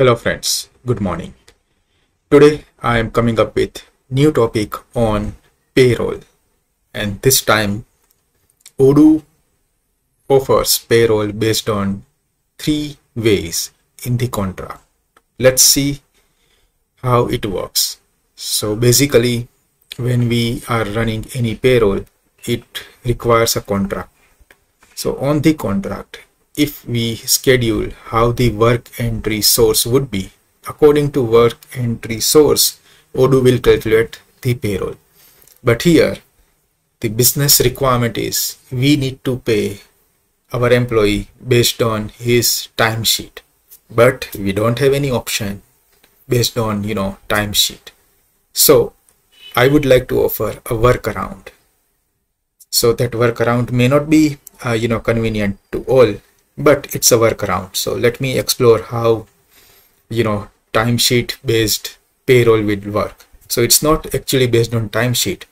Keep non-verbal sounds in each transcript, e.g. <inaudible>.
Hello friends, good morning. Today I am coming up with new topic on payroll and this time Odoo offers payroll based on three ways in the contract. Let's see how it works. So basically when we are running any payroll it requires a contract. So on the contract if we schedule how the work entry source would be. According to work entry source Odoo will calculate the payroll. But here the business requirement is we need to pay our employee based on his timesheet. But we don't have any option based on you know timesheet. So I would like to offer a workaround. So that workaround may not be uh, you know convenient to all but it's a workaround. So let me explore how you know timesheet based payroll will work. So it's not actually based on timesheet.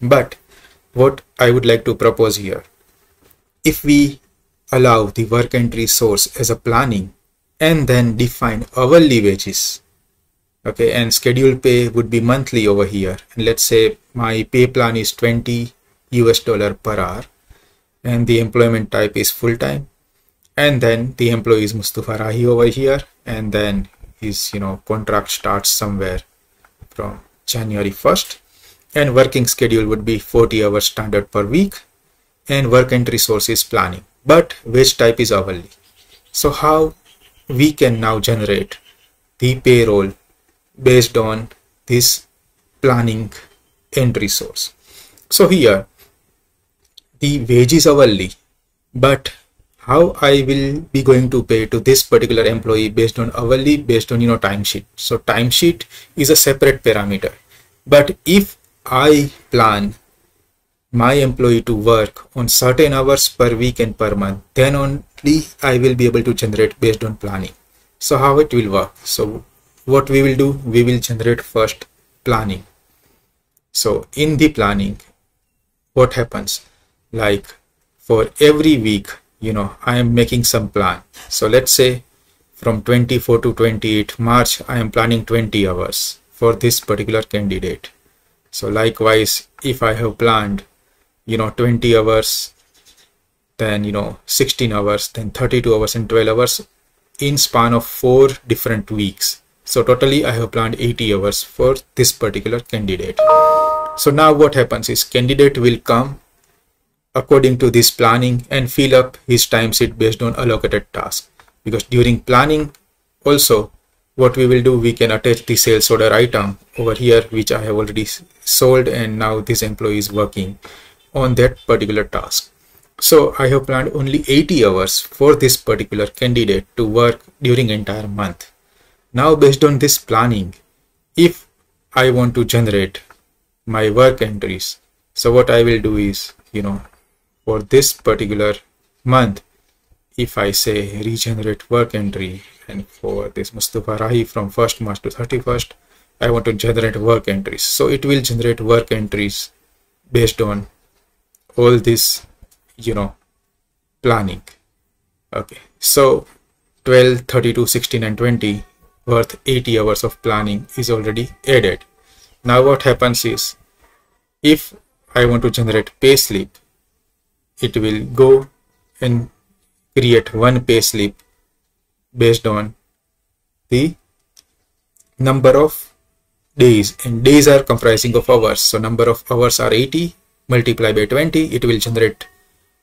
But what i would like to propose here if we allow the work entry source as a planning and then define hourly wages okay and scheduled pay would be monthly over here. And let's say my pay plan is 20 us dollar per hour and the employment type is full-time and then the employee is Mustufa Rahi over here and then his you know contract starts somewhere from January 1st and working schedule would be 40 hours standard per week and work entry source is planning. But wage type is hourly. So how we can now generate the payroll based on this planning entry source so here the wages hourly but how I will be going to pay to this particular employee based on hourly based on you know timesheet. So timesheet is a separate parameter. But if I plan my employee to work on certain hours per week and per month, then only I will be able to generate based on planning. So how it will work? So what we will do, we will generate first planning. So in the planning, what happens? Like for every week you know i am making some plan. So let's say from 24 to 28 march i am planning 20 hours for this particular candidate. So likewise if i have planned you know 20 hours then you know 16 hours then 32 hours and 12 hours in span of four different weeks. So totally i have planned 80 hours for this particular candidate. So now what happens is candidate will come according to this planning and fill up his time sheet based on allocated task. Because during planning also what we will do we can attach the sales order item over here which I have already sold and now this employee is working on that particular task. So I have planned only 80 hours for this particular candidate to work during entire month. Now based on this planning if I want to generate my work entries so what I will do is you know for this particular month if I say regenerate work entry and for this Mustufa Rahi from 1st March to 31st I want to generate work entries. So it will generate work entries based on all this you know planning. Okay. So 12 32 16 and 20 worth 80 hours of planning is already added. Now what happens is if I want to generate payslip it will go and create one payslip based on the number of days. And days are comprising of hours. So number of hours are 80 multiplied by 20 it will generate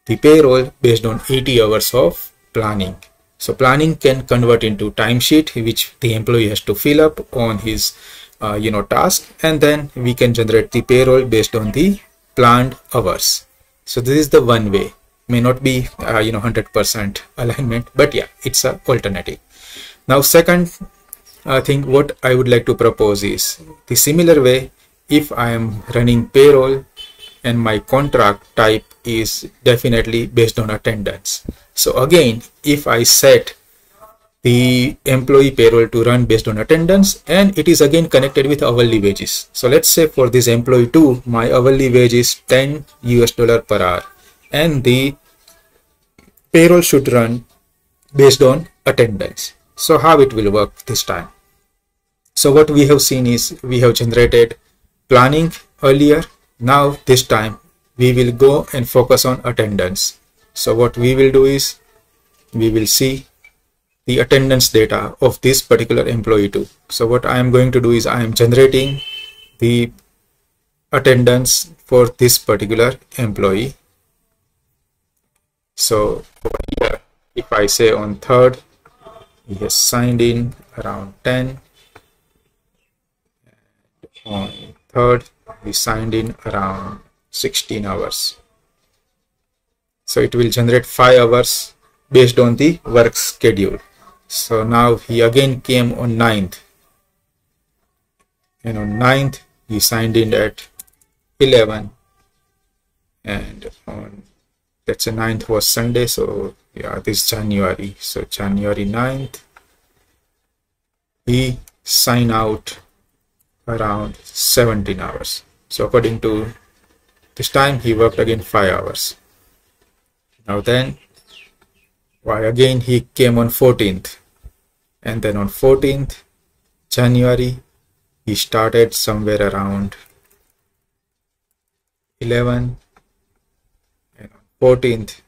the payroll based on 80 hours of planning. So planning can convert into timesheet which the employee has to fill up on his uh, you know task. And then we can generate the payroll based on the planned hours so this is the one way. May not be uh, you know 100% alignment but yeah it's a alternative. Now second i think what i would like to propose is the similar way if i am running payroll and my contract type is definitely based on attendance. So again if i set the employee payroll to run based on attendance and it is again connected with hourly wages. So let's say for this employee 2 my hourly wage is 10 us dollar per hour and the payroll should run based on attendance. So how it will work this time? So what we have seen is we have generated planning earlier. Now this time we will go and focus on attendance. So what we will do is we will see the attendance data of this particular employee too. So what i am going to do is i am generating the attendance for this particular employee. So if i say on third he has signed in around 10 on third we signed in around 16 hours. So it will generate 5 hours based on the work schedule so now he again came on 9th and on 9th he signed in at 11 and on let's say 9th was sunday so yeah this january. So january 9th he signed out around 17 hours. So according to this time he worked again 5 hours. Now then why again he came on 14th and then on 14th January he started somewhere around 11 and on 14th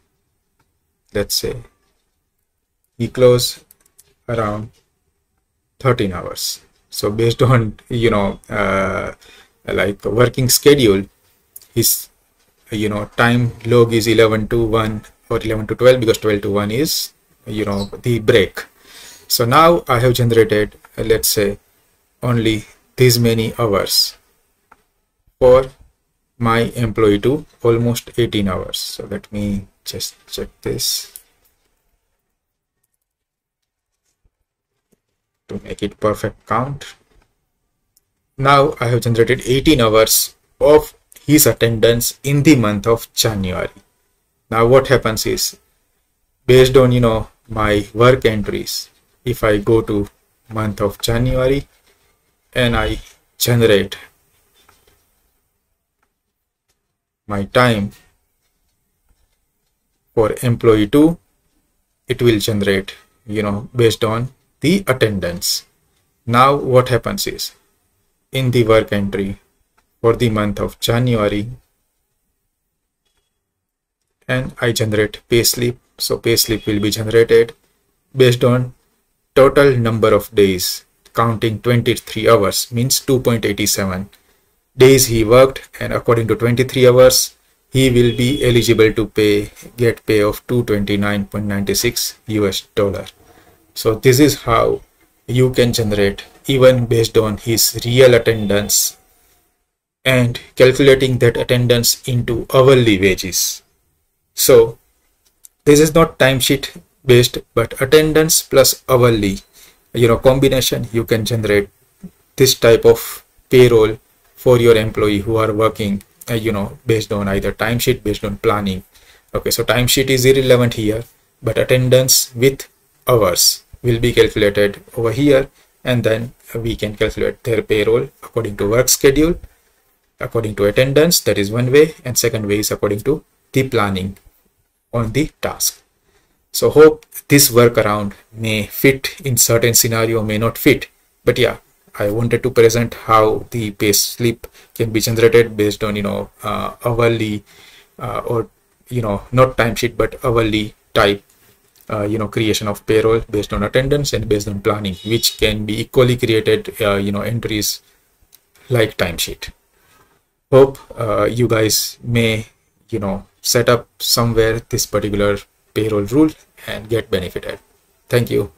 let's say he closed around 13 hours. So based <laughs> on you know uh, like working schedule his you know time log is 11 to 1 or 11 to 12 because 12 to 1 is you know the break so now i have generated uh, let's say only these many hours for my employee to almost 18 hours. So let me just check this to make it perfect count. Now i have generated 18 hours of his attendance in the month of january. Now what happens is based on you know my work entries if i go to month of january and i generate my time for employee 2 it will generate you know based on the attendance. Now what happens is in the work entry for the month of January and I generate payslip so payslip will be generated based on total number of days counting 23 hours means 2.87 days he worked and according to 23 hours he will be eligible to pay get pay of 229.96 US dollar. So this is how you can generate even based on his real attendance and calculating that attendance into hourly wages. So this is not timesheet based but attendance plus hourly you know combination you can generate this type of payroll for your employee who are working uh, you know based on either timesheet based on planning. Okay so timesheet is irrelevant here but attendance with hours will be calculated over here and then we can calculate their payroll according to work schedule according to attendance that is one way and second way is according to the planning on the task so hope this workaround may fit in certain scenario may not fit. But yeah I wanted to present how the pay slip can be generated based on you know uh, hourly uh, or you know not timesheet but hourly type uh, you know creation of payroll based on attendance and based on planning which can be equally created uh, you know entries like timesheet. Hope uh, you guys may you know set up somewhere this particular payroll rule and get benefited. Thank you